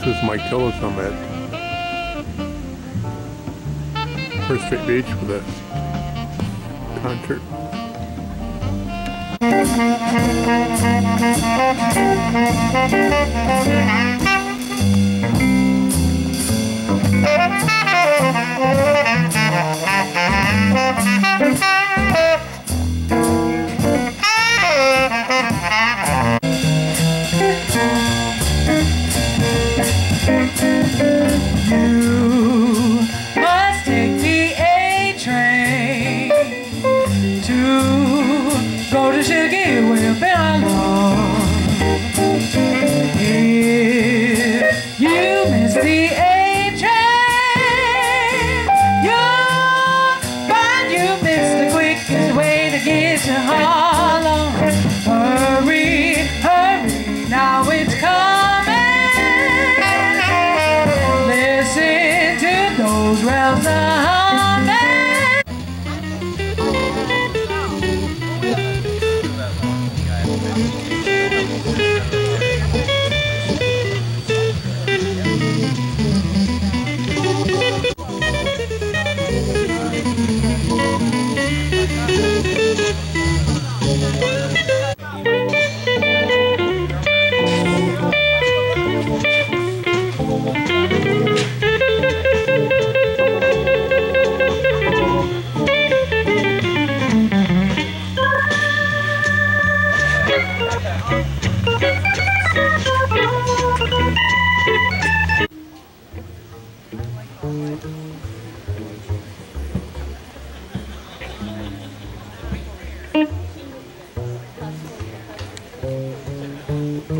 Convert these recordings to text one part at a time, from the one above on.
this is Mike us I'm at First Street Beach for this concert.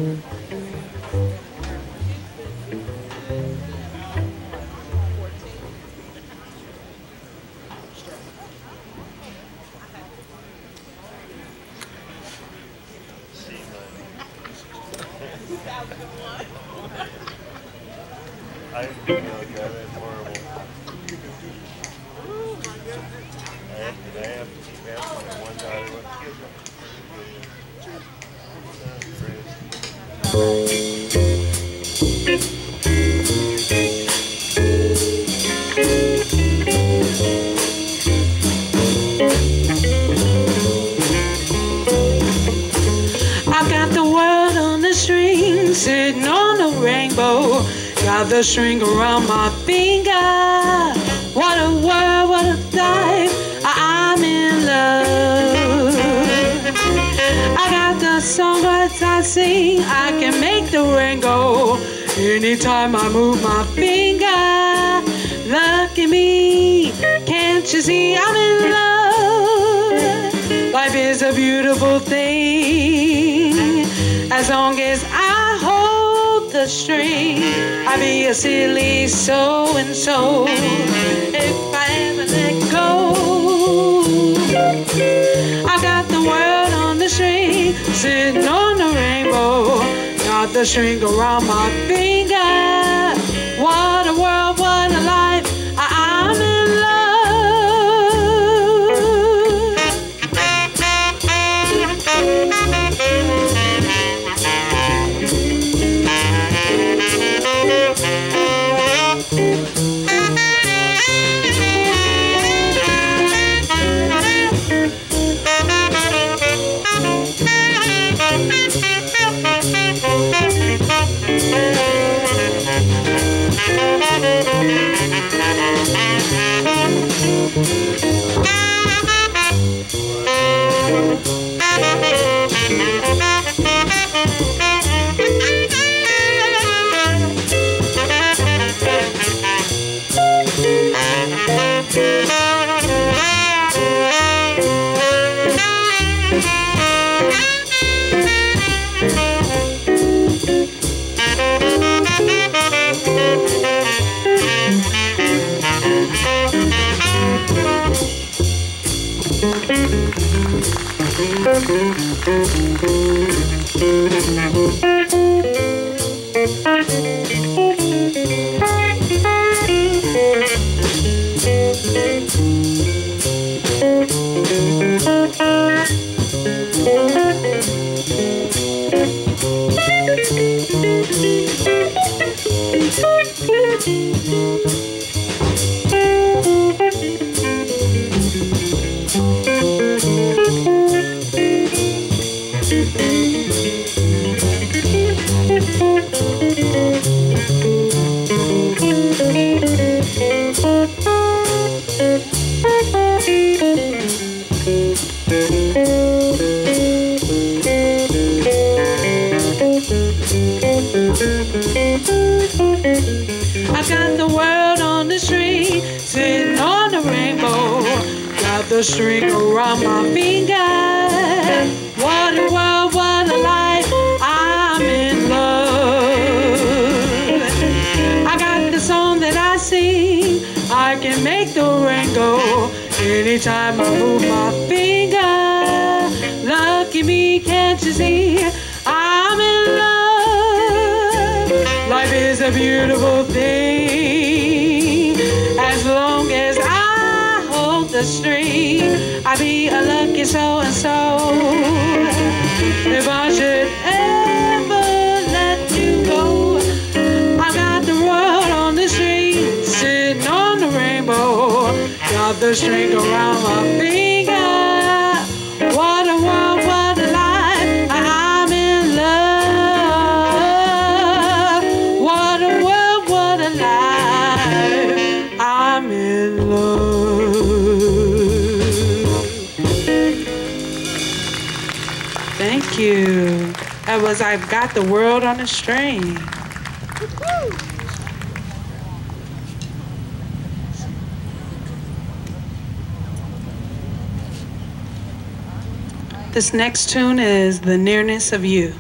Amen. I'd be a silly so and so if I ever let go. I've got the world on the string, sitting on the rainbow, got the string around my finger. The string around my finger. What a world, what a life, I'm in love. I got the song that I sing, I can make the rain go. Anytime I move my finger, lucky me, can't you see? I'm in love. Life is a beautiful thing. The string, I be a lucky so and so. If I should ever let you go, I got the world on the string, sitting on the rainbow. Got the string around my finger. Was I've Got the World on a String. This next tune is The Nearness of You.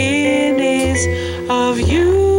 Just of you.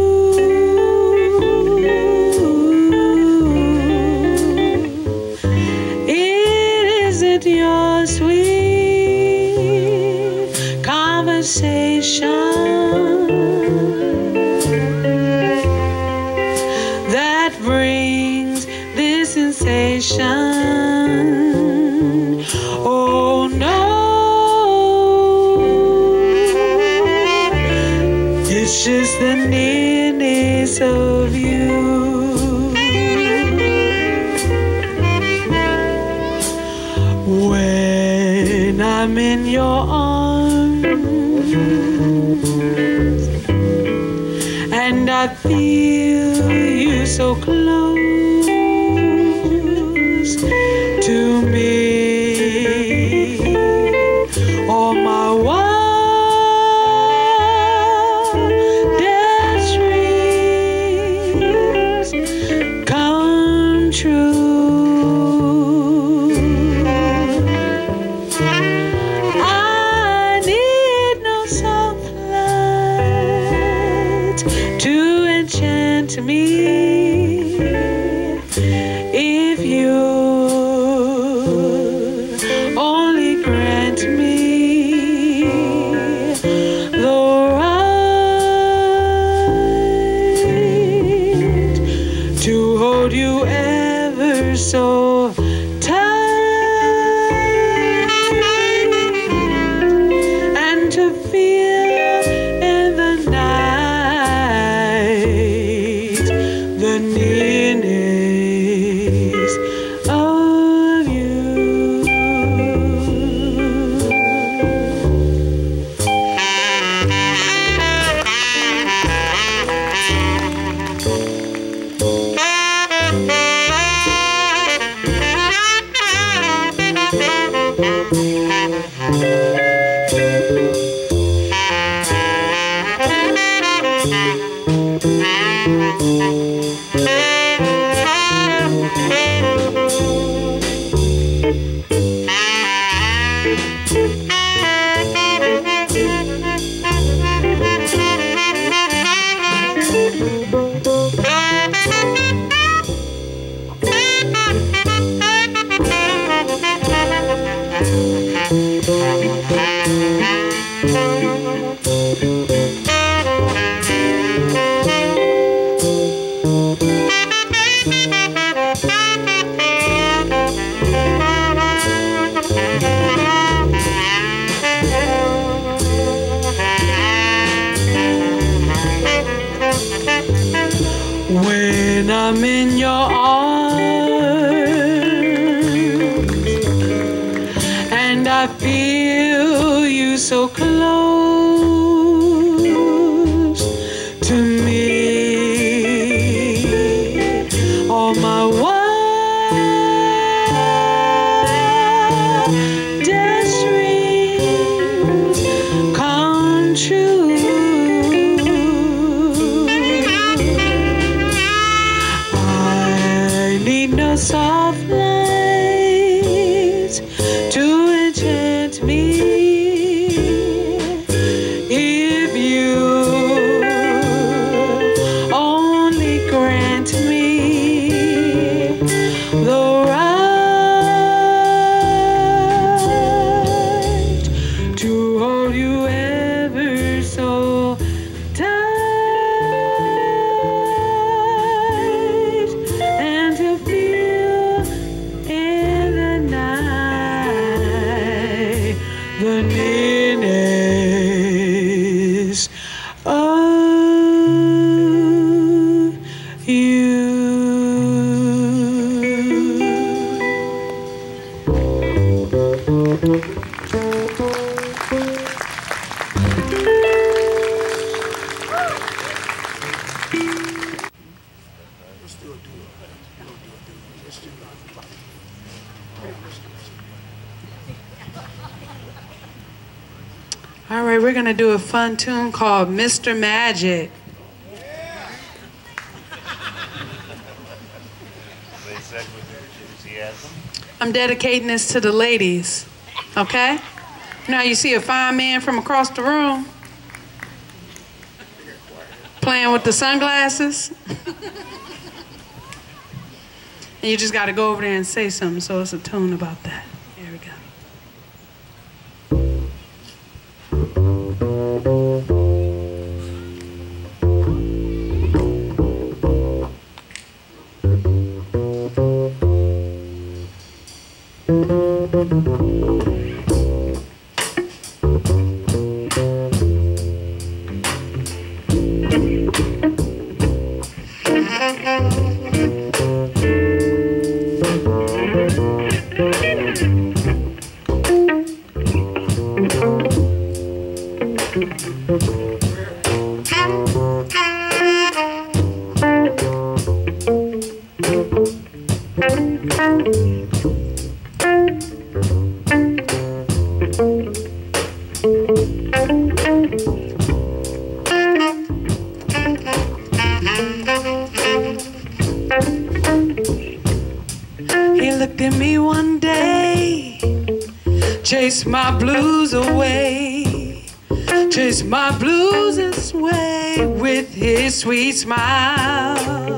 Fun tune called Mr. Magic. I'm dedicating this to the ladies, okay? Now you see a fine man from across the room playing with the sunglasses. and you just gotta go over there and say something, so it's a tune about that. He looked at me one day, chased my blues away, chased my blues away with his sweet smile.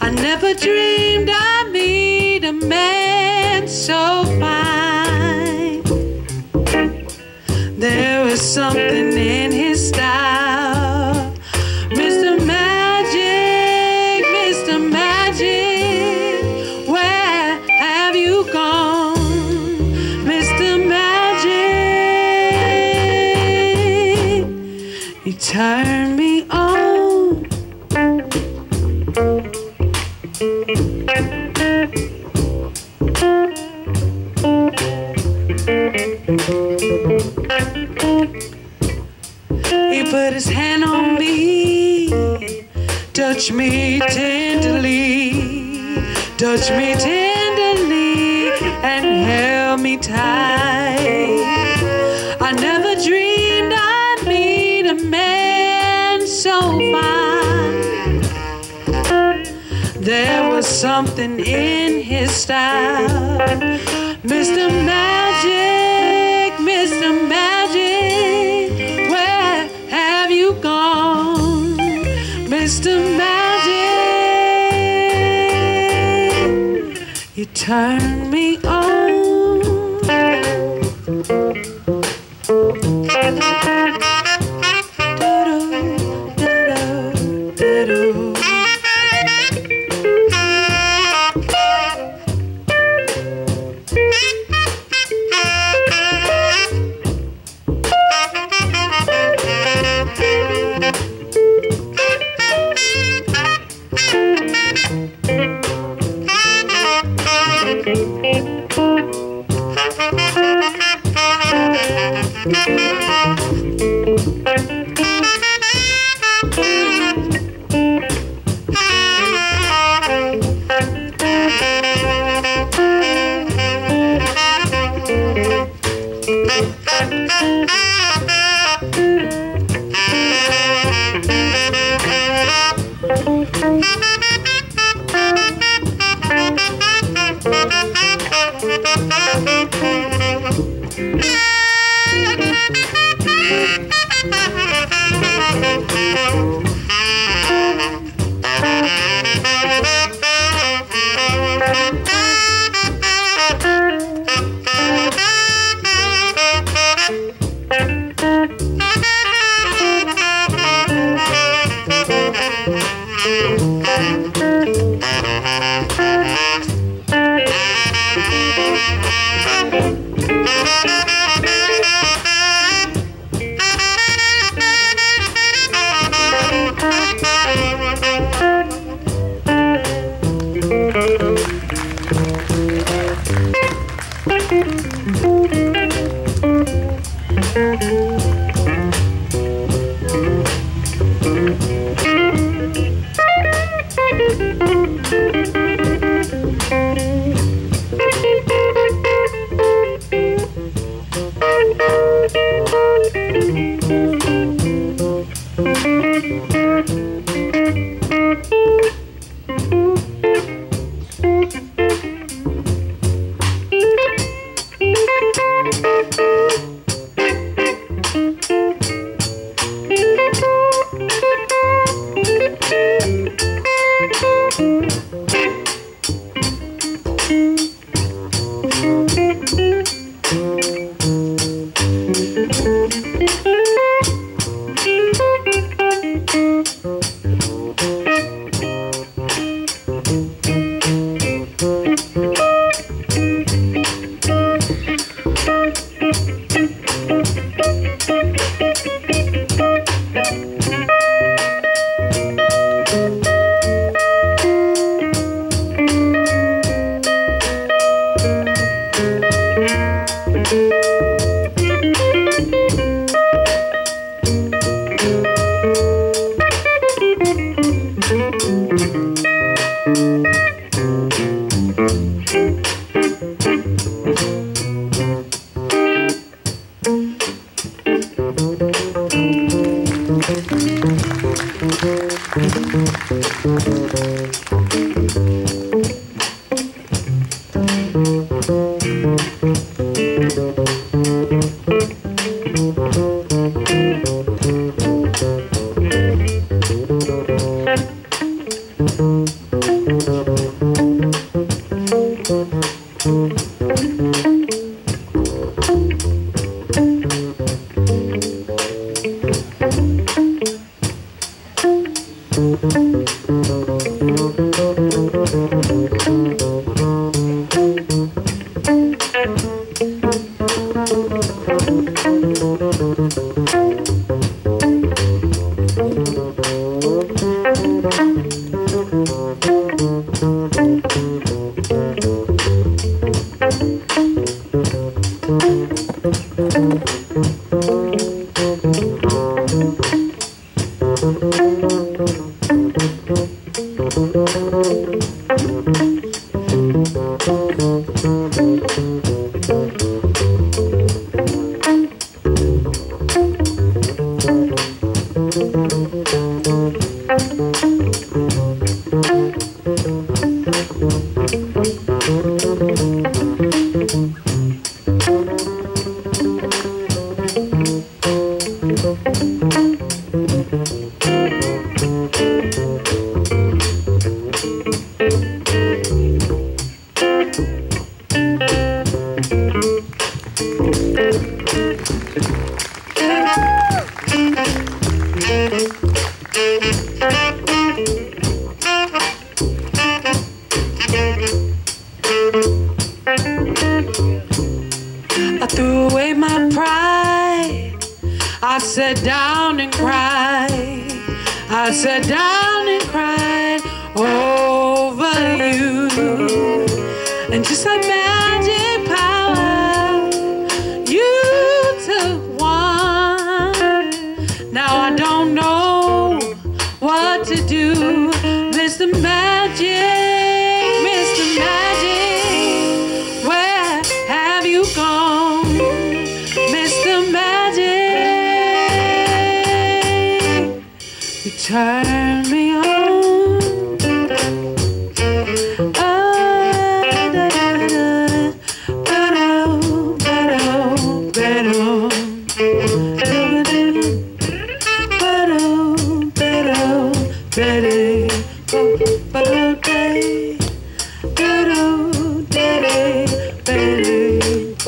I never dreamed I'd meet a man so fine. There was something in his style. Touch me tenderly and held me tight. I never dreamed I'd meet a man so fine. There was something in his style, Mr. Man. You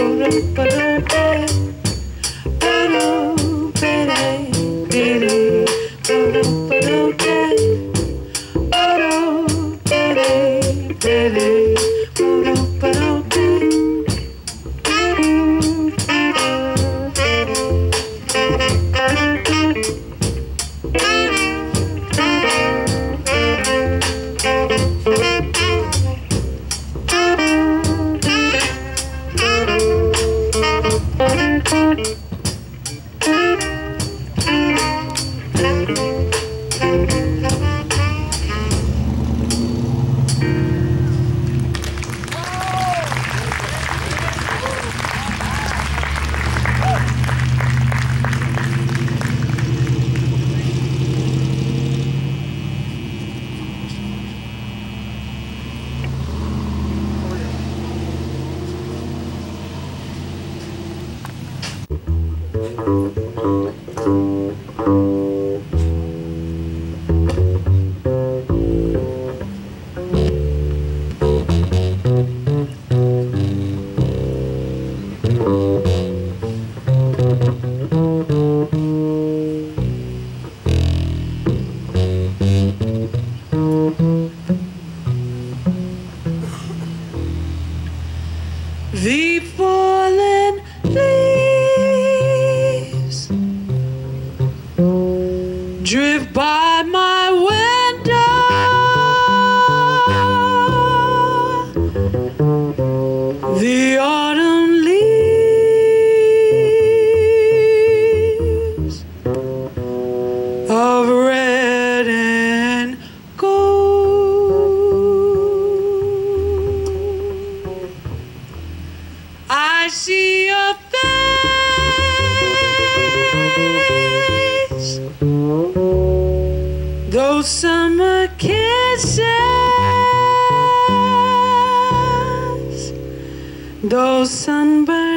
Pura Pura Pura see your face. Those summer kisses, those sunburns.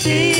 see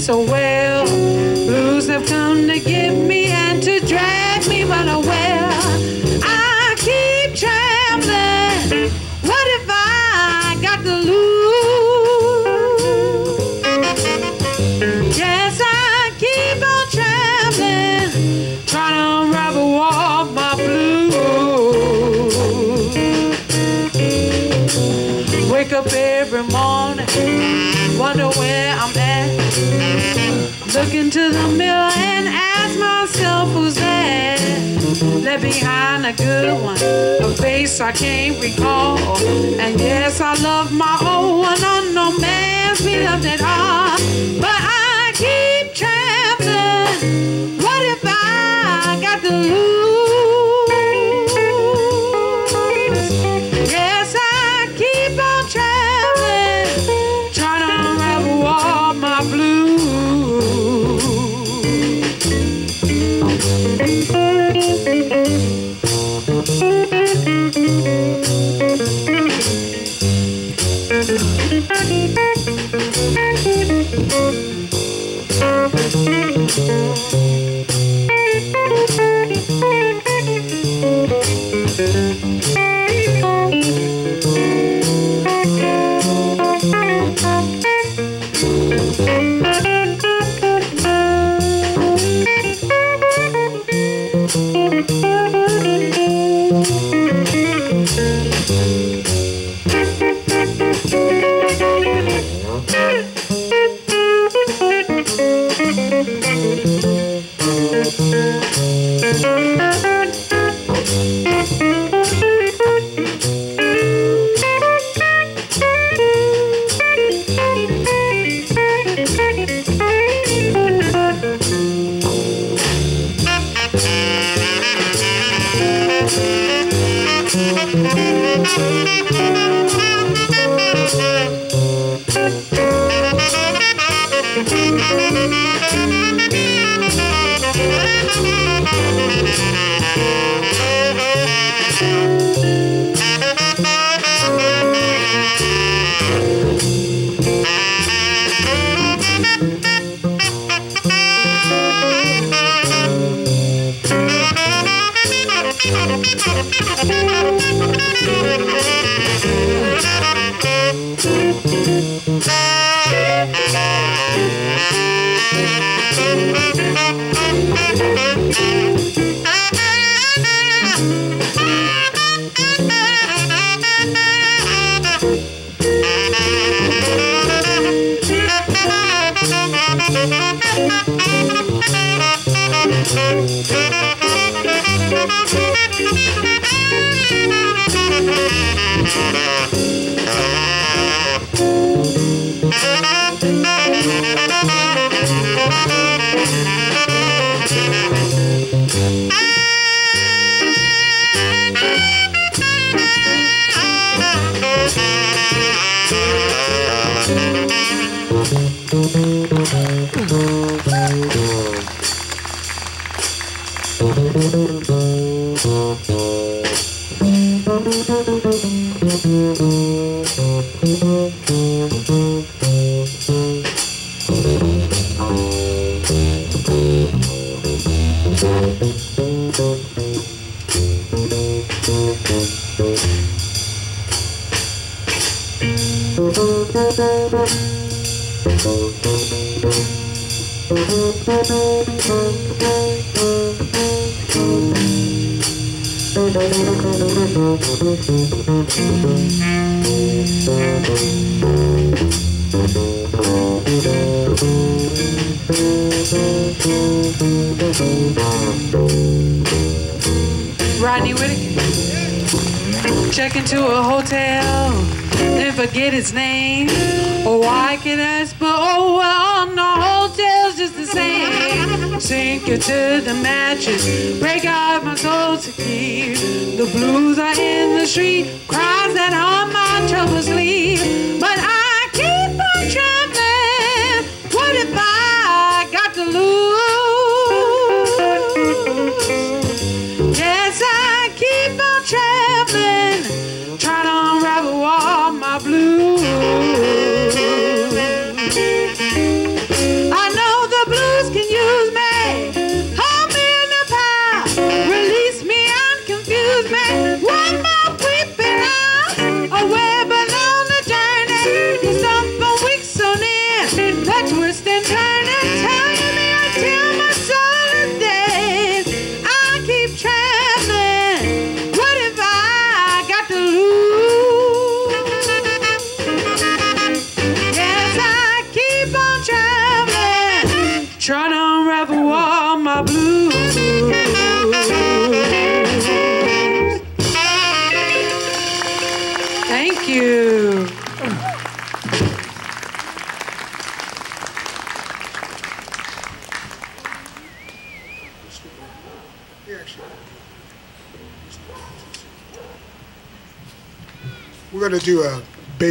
so oh well. Blues have come to give me and to drag me, but away. to the mirror and ask myself, who's that? Left behind a good one, a face I can't recall. And yes, I love my old one, on no man's beat loved at all. But I keep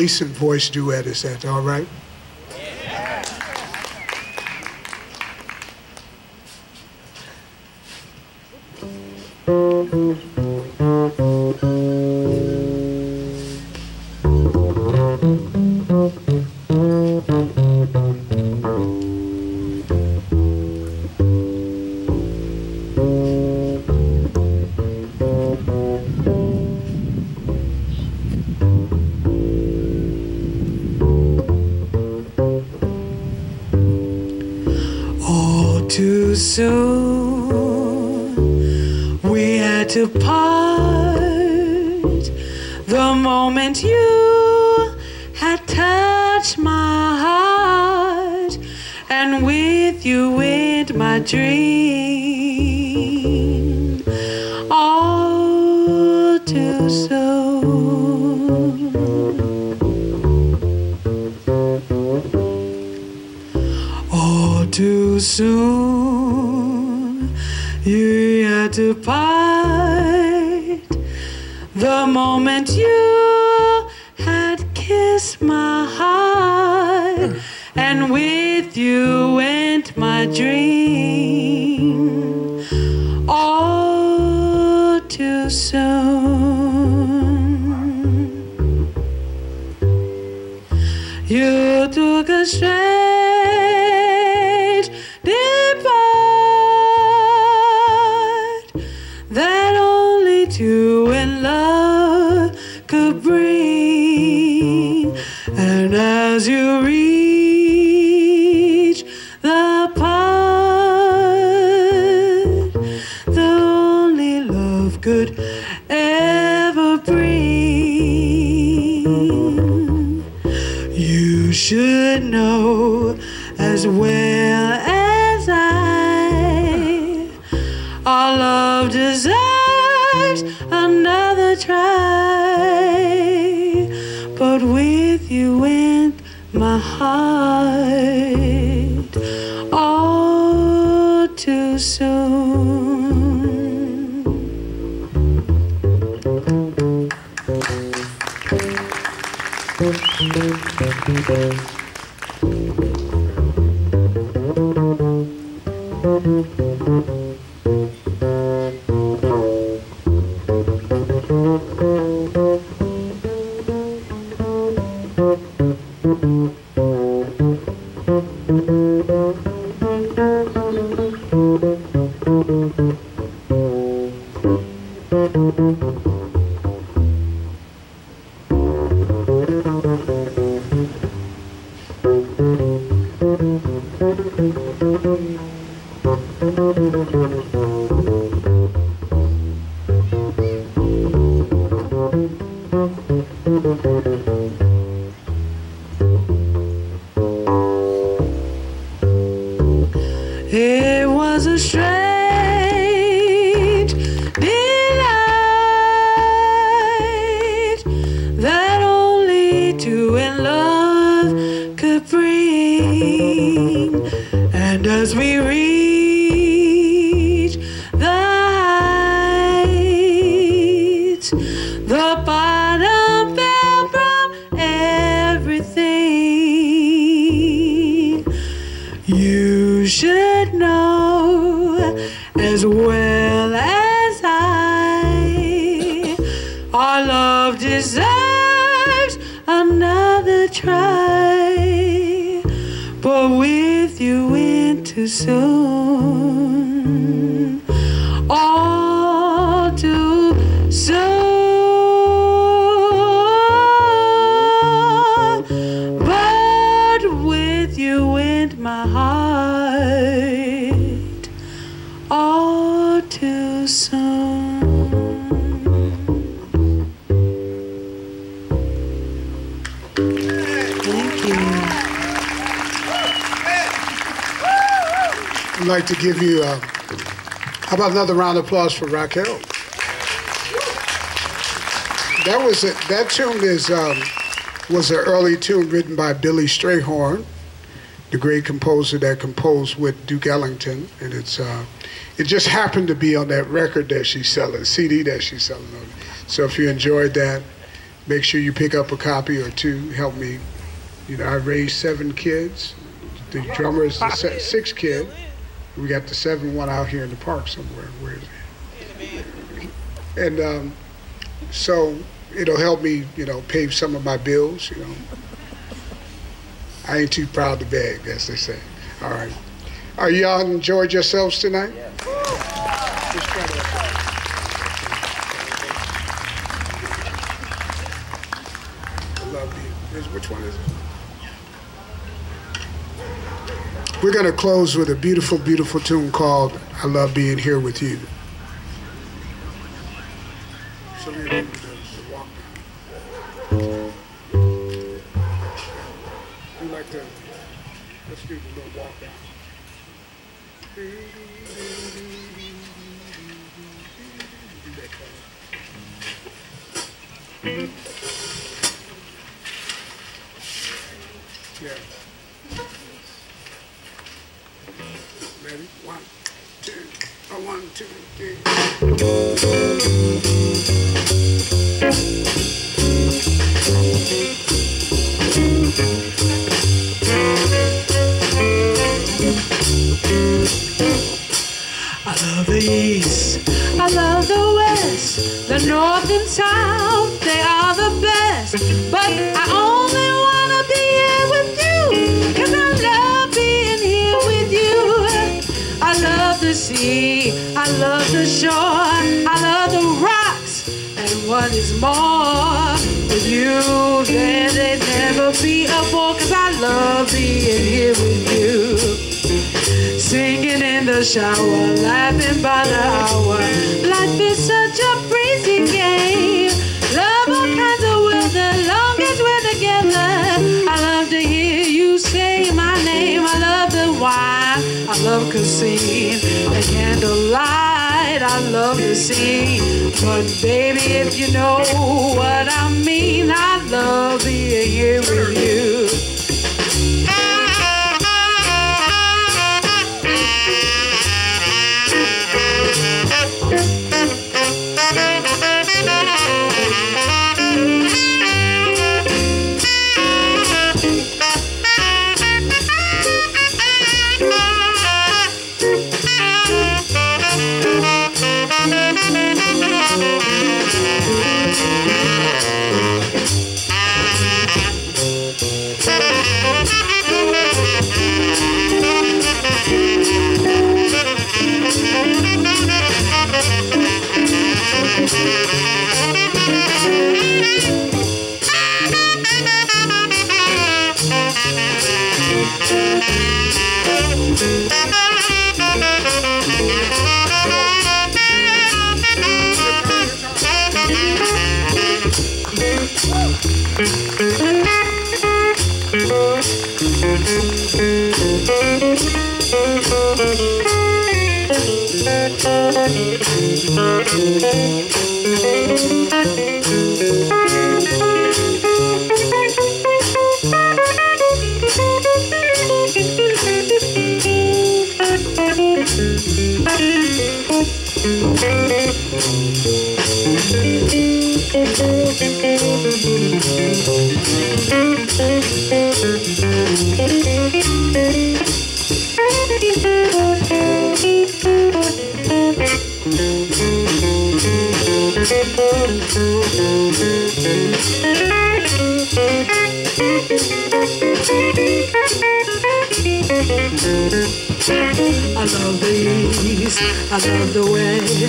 Decent voice duet is that, all right? the moment you had kissed my heart, and with you went my dream. All too soon, you took a strength. as well. another round of applause for Raquel. That was a, that tune is um, was an early tune written by Billy Strayhorn, the great composer that composed with Duke Ellington, and it's uh, it just happened to be on that record that she's selling, CD that she's selling. So if you enjoyed that, make sure you pick up a copy or two. Help me, you know, I raised seven kids. The drummer is the sixth kid. We got the seventh one out here in the park somewhere. Where is he? And um, so it'll help me, you know, pay some of my bills. You know, I ain't too proud to beg, as they say. All right. Are y'all enjoyed yourselves tonight? To- I love you. Which one is it? We're going to close with a beautiful, beautiful tune called I Love Being Here With You. Candlelight. I love to sing. But baby, if you know what I mean, I'd love being here with you. The east, I love the west,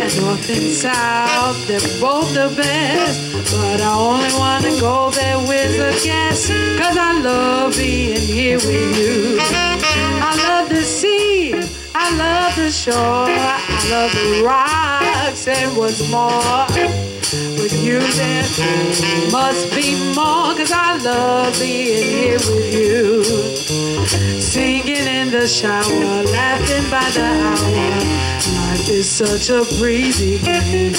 and north and south, they're both the best. But I only wanna go there with a guest, cause I love being here with you. I love the sea, I love the shore, I love the rocks, and what's more, With you there must be more, cause I love being here with you. Singing in the shower, laughing by the hour. Life is such a breezy game.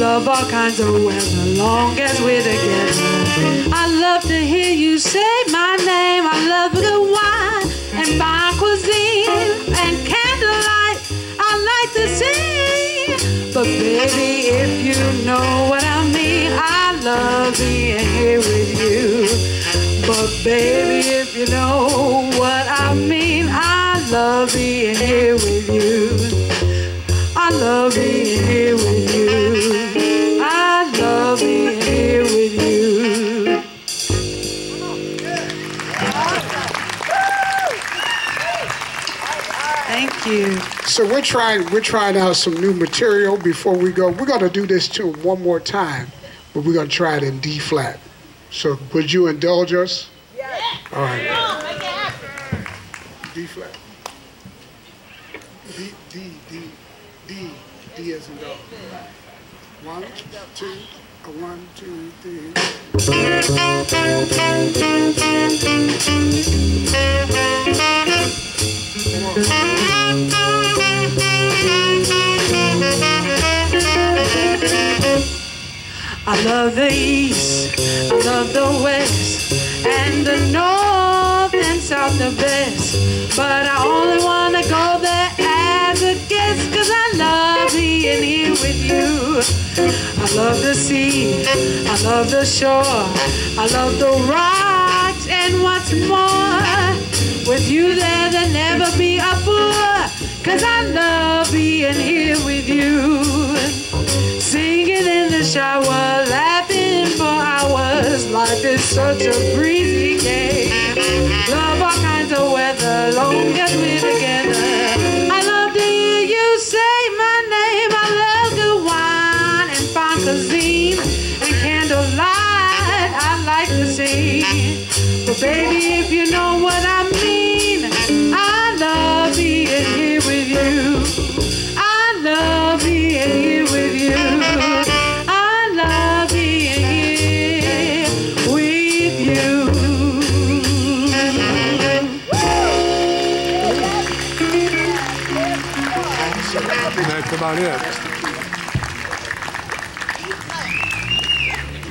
Love all kinds of weather, long as we're together. I love to hear you say my name. I love good wine and fine cuisine and candlelight. But baby, if you know what I mean, I love being here with you. But baby, if you know what I mean, I love being here with you. I love being here with you. I love So we're trying we're trying out some new material before we go. We're gonna do this tune one more time, but we're gonna try it in D flat. So would you indulge us? Yes. All right. D flat. D D D D D as in dog. One, two, one, two, three. I love the east, I love the west, and the north and south the best. But I only wanna go there as a guest, cause I love being here with you. I love the sea, I love the shore, I love the rocks, and what's more, with you there, there'll never be a bore, cause I love being here with you. In the shower, laughing for hours. Life is such a breezy game. Love all kinds of weather, long as we're together. I love to hear you say my name. I love good wine and fine cuisine and candlelight. I like to sing. But baby, if you know what I it.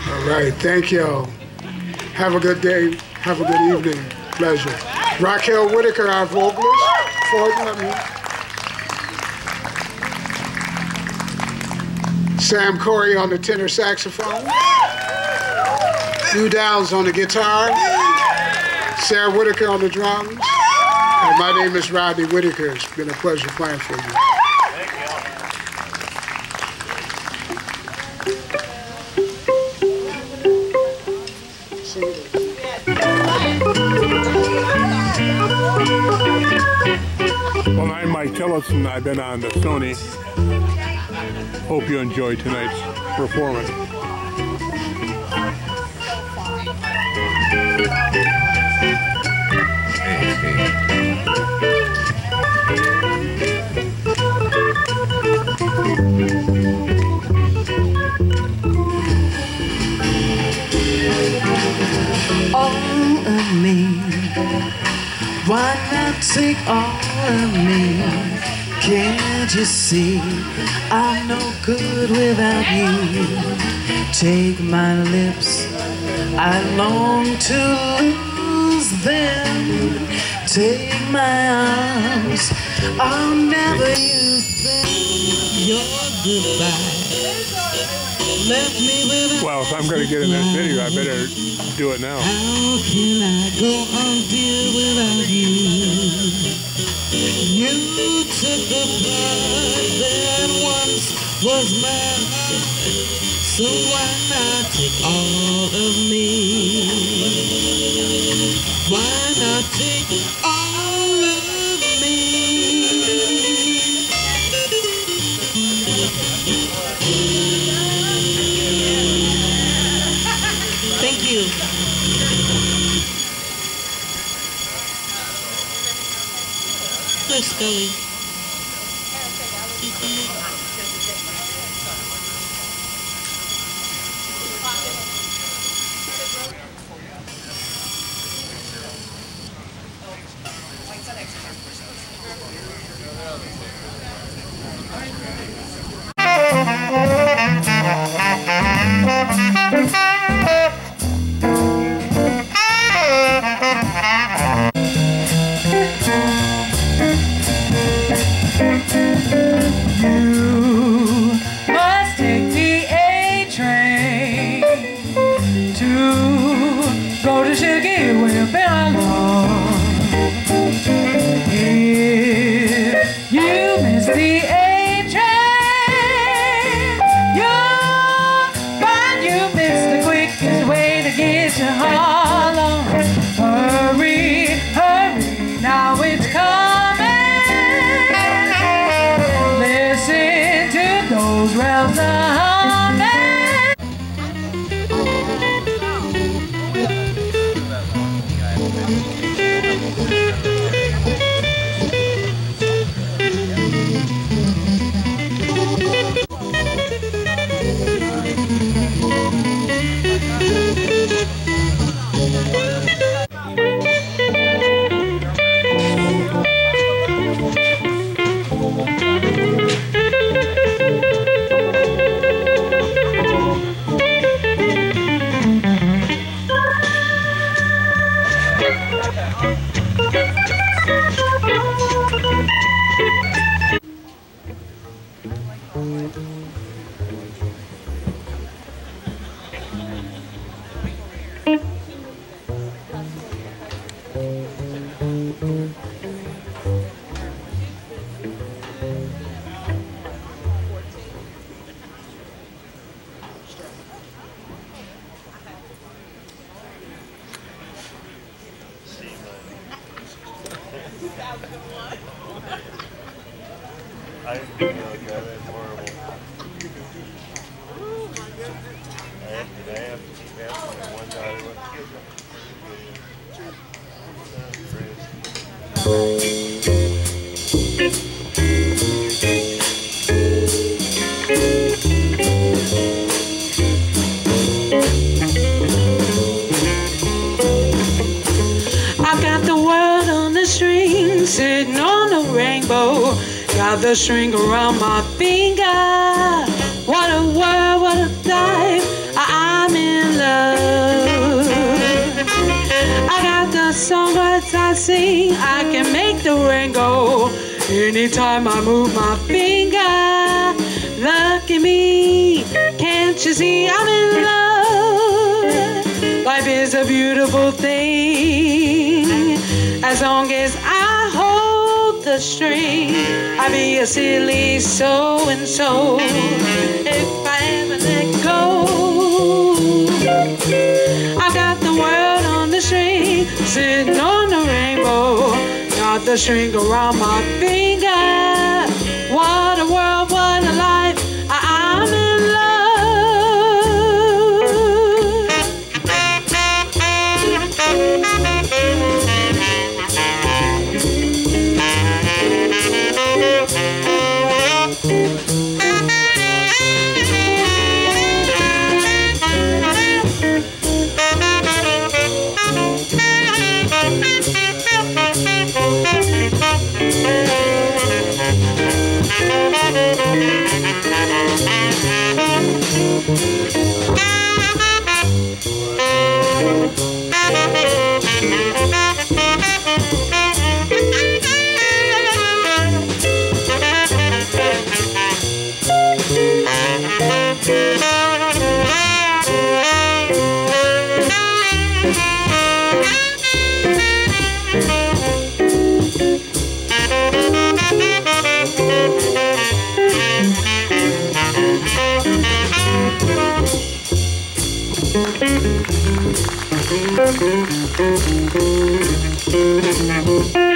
All right, thank y'all. Have a good day. Have a good evening. Pleasure. Raquel Whitaker, our vocalist. Forward. Sam Corey on the tenor saxophone. Lou Downs on the guitar. Sarah Whitaker on the drums. And my name is Rodney Whitaker. It's been a pleasure playing for you. Mike Tillotson. I've been on the Sony. Hope you enjoyed tonight's performance. all of me. Why not take all of me? Can't you see I'm no good without you? Take my lips, I long to lose them. Take my arms, I'll never use them. Your goodbye left me without. Well, if I'm going to get in that video, I better do it now. How can I go on, was mine, so why not take all of me? See sitting on a rainbow. Got the string around my finger. What a world, what a life. I'm in love. I got the songbirds I sing. I can make the rain go. Anytime I move my finger. Look at me. Can't you see I'm in love? Life is a beautiful thing. As long as I hold string, I be a silly so and so. If I ever let go, I got the world on the string, sitting on the rainbow. Got the string around my finger. What a world, I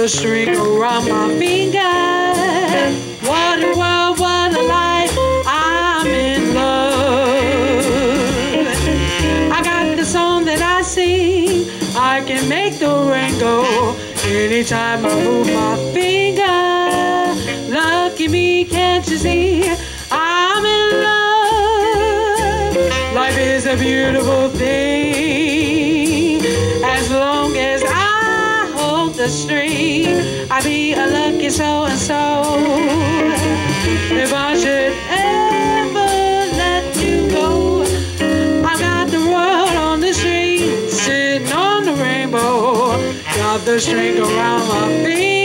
the string around my finger. What a world, what a life. I'm in love. I got the song that I sing. I can make the rain go anytime I move my finger. Lucky me, can't you see? I'm in love. Life is a beautiful thing. The string, I be a lucky so and so. If I should ever let you go, I've got the world on the string, sitting on the rainbow. Got the string around my finger.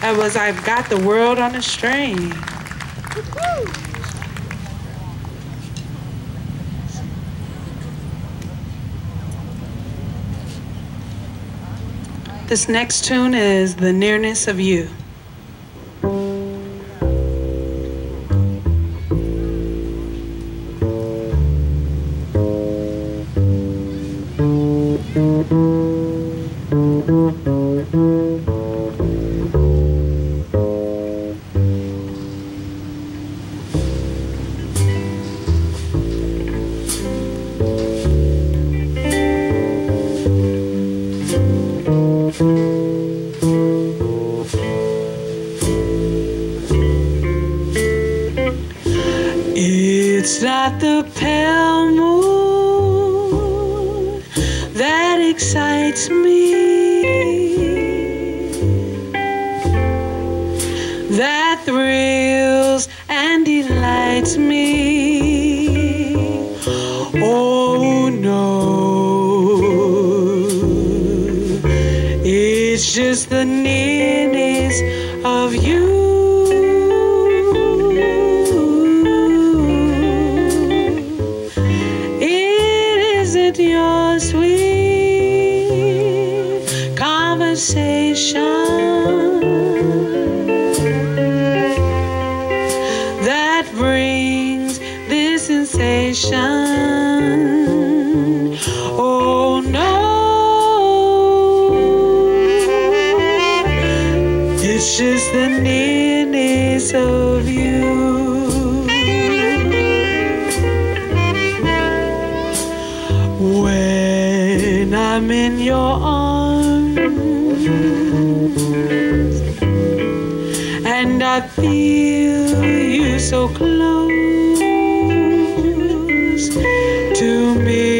That was I've Got the World on a String. This next tune is The Nearness of You. I feel you so close to me,